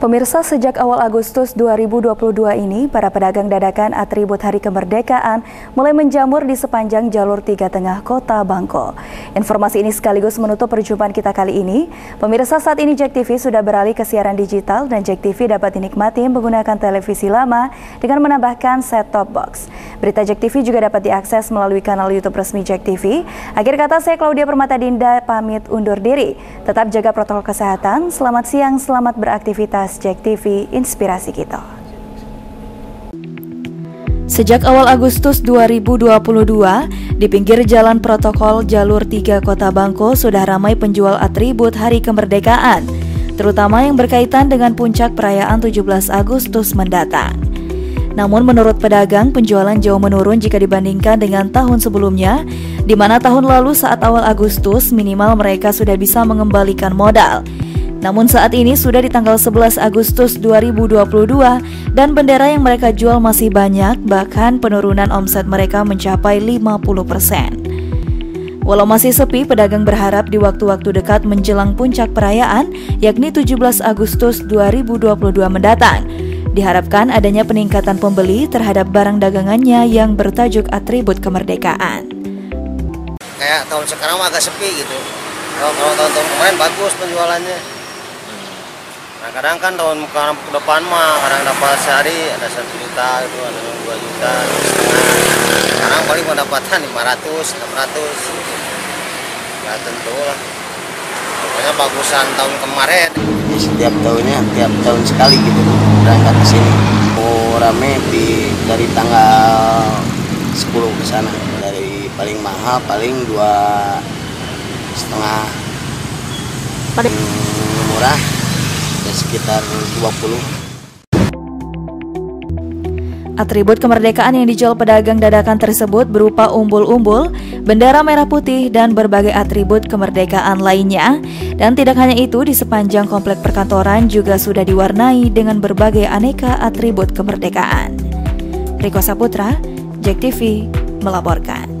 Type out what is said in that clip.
Pemirsa, sejak awal Agustus 2022 ini, para pedagang dadakan atribut Hari Kemerdekaan mulai menjamur di sepanjang jalur tiga tengah kota Bangko. Informasi ini sekaligus menutup perjumpaan kita kali ini. Pemirsa, saat ini Jack TV sudah beralih ke siaran digital dan Jack TV dapat dinikmati menggunakan televisi lama dengan menambahkan set-top box. Berita Jack TV juga dapat diakses melalui kanal YouTube resmi Jack TV. Akhir kata, saya Claudia Permata Dinda pamit undur diri. Tetap jaga protokol kesehatan. Selamat siang, selamat beraktivitas Jack TV Inspirasi Kita. Sejak awal Agustus 2022, di pinggir jalan protokol jalur 3 Kota Bangko sudah ramai penjual atribut Hari Kemerdekaan, terutama yang berkaitan dengan puncak perayaan 17 Agustus mendatang. Namun menurut pedagang, penjualan jauh menurun jika dibandingkan dengan tahun sebelumnya, di mana tahun lalu saat awal Agustus minimal mereka sudah bisa mengembalikan modal, namun saat ini sudah di tanggal 11 Agustus 2022 dan bendera yang mereka jual masih banyak, bahkan penurunan omset mereka mencapai 50%. Walau masih sepi, pedagang berharap di waktu-waktu dekat menjelang puncak perayaan, yakni 17 Agustus 2022 mendatang. Diharapkan adanya peningkatan pembeli terhadap barang dagangannya yang bertajuk atribut kemerdekaan. Kayak tahun sekarang agak sepi gitu. Kalau tahun-tahun kemarin bagus penjualannya. Nah kadang kan tahun ke depan mah kadang dapat sehari ada satu juta itu ada dua juta. Sekarang paling pendapatan 500, 600 Ya tentu lah. Pokoknya bagusan tahun kemarin. Jadi setiap tahunnya, tiap tahun sekali gitu berangkat ke sini. Oh rame di dari tanggal 10 ke sana. Dari paling mahal paling dua setengah. Paling murah ya sekitar 20 Atribut kemerdekaan yang dijual pedagang dadakan tersebut berupa umbul-umbul, bendera merah putih, dan berbagai atribut kemerdekaan lainnya. Dan tidak hanya itu, di sepanjang komplek perkantoran juga sudah diwarnai dengan berbagai aneka atribut kemerdekaan. Riko Saputra, Jack TV, melaporkan.